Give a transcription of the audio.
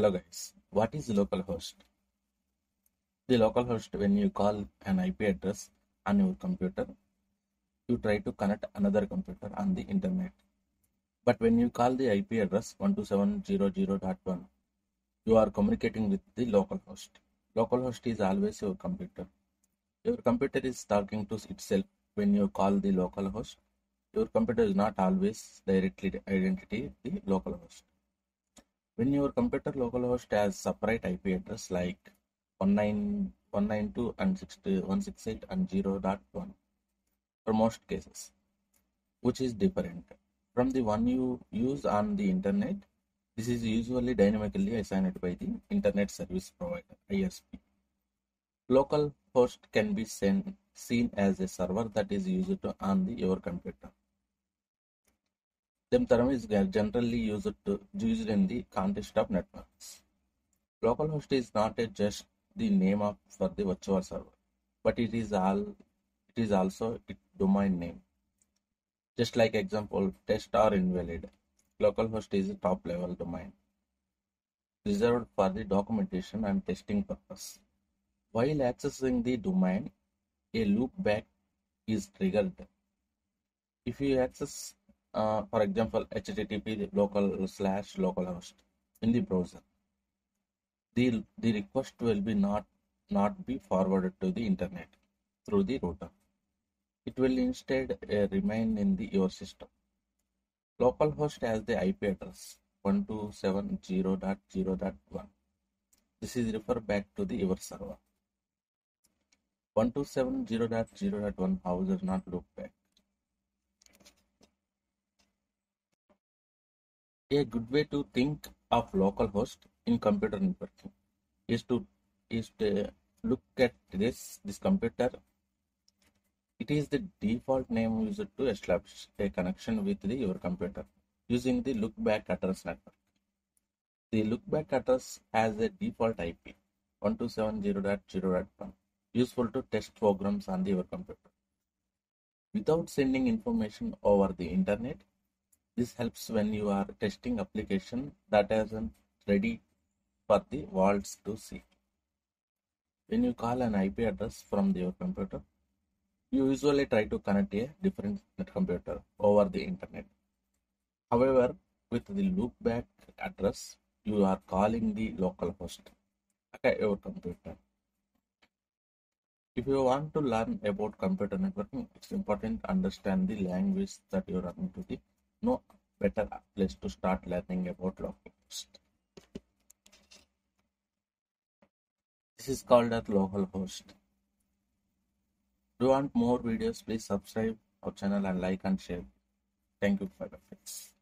Hello guys, what is localhost? The localhost when you call an IP address on your computer, you try to connect another computer on the internet. But when you call the IP address 127.0.0.1, you are communicating with the localhost. Localhost is always your computer. Your computer is talking to itself when you call the localhost. Your computer is not always directly identity the localhost. When your computer localhost has separate IP address like 19, 192 and 60, 168 and 0.1 for most cases, which is different from the one you use on the internet. This is usually dynamically assigned by the Internet Service Provider ISP. Local host can be seen, seen as a server that is used on the, your computer. The term is generally used, to, used in the context of networks. Localhost is not just the name of for the virtual server, but it is all it is also its domain name. Just like example, test or invalid. Localhost is a top level domain reserved for the documentation and testing purpose. While accessing the domain, a loopback is triggered. If you access, uh, for example, HTTP local slash localhost in the browser, the, the request will be not, not be forwarded to the internet through the router. It will instead uh, remain in the, your system. Localhost has the IP address 127.0.0.1. This is refer back to the your server. 127.0.0.1 house does not look back. A good way to think of localhost in computer networking is to is to look at this this computer. It is the default name used to establish a connection with the, your computer using the lookback address network. The lookback address has a default IP 127.0.0.1 useful to test programs on your computer. Without sending information over the internet, this helps when you are testing application that isn't ready for the world to see. When you call an IP address from your computer, you usually try to connect a different computer over the internet. However, with the loopback address, you are calling the local host at your computer. If you want to learn about computer networking, it's important to understand the language that you're running to the no better place to start learning about localhost. This is called as localhost. Do you want more videos? Please subscribe our channel and like and share. Thank you for the fix.